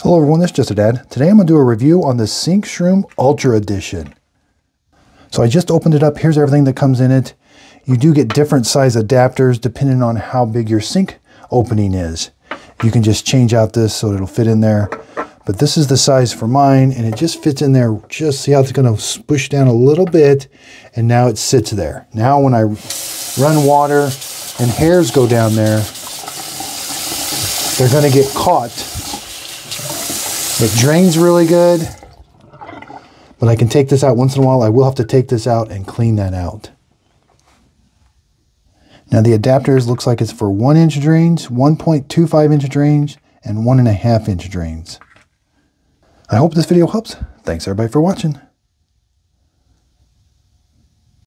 Hello everyone, this is Just a Dad. Today I'm going to do a review on the SinkShroom Ultra Edition. So I just opened it up. Here's everything that comes in it. You do get different size adapters depending on how big your sink opening is. You can just change out this so it'll fit in there. But this is the size for mine and it just fits in there. Just see how it's going to push down a little bit and now it sits there. Now when I run water and hairs go down there, they're going to get caught it drains really good, but I can take this out once in a while. I will have to take this out and clean that out. Now the adapters looks like it's for 1 inch drains, 1.25 inch drains, and 1.5 inch drains. I hope this video helps. Thanks everybody for watching.